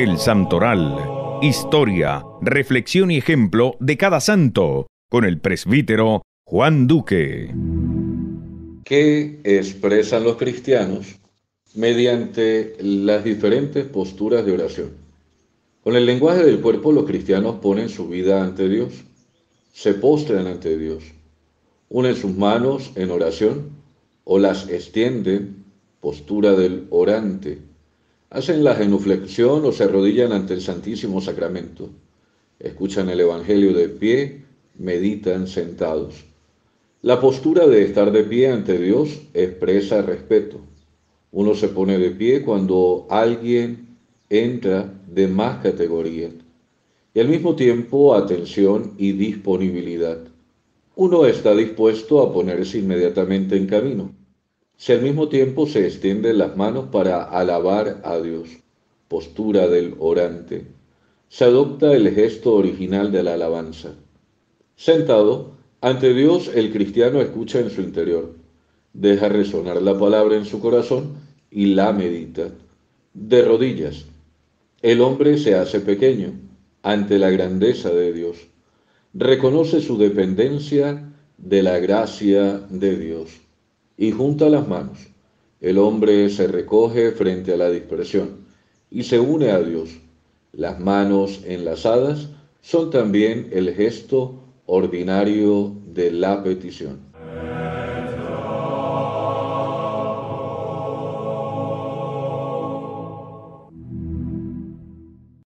El Santoral. Historia, reflexión y ejemplo de cada santo con el presbítero Juan Duque. ¿Qué expresan los cristianos mediante las diferentes posturas de oración? Con el lenguaje del cuerpo los cristianos ponen su vida ante Dios, se postran ante Dios, unen sus manos en oración o las extienden, postura del orante, hacen la genuflexión o se arrodillan ante el Santísimo Sacramento, escuchan el Evangelio de pie, meditan sentados. La postura de estar de pie ante Dios expresa respeto. Uno se pone de pie cuando alguien entra de más categoría y al mismo tiempo atención y disponibilidad. Uno está dispuesto a ponerse inmediatamente en camino si al mismo tiempo se extienden las manos para alabar a Dios, postura del orante, se adopta el gesto original de la alabanza. Sentado, ante Dios el cristiano escucha en su interior, deja resonar la palabra en su corazón y la medita. De rodillas, el hombre se hace pequeño ante la grandeza de Dios, reconoce su dependencia de la gracia de Dios y junta las manos. El hombre se recoge frente a la dispersión y se une a Dios. Las manos enlazadas son también el gesto ordinario de la petición.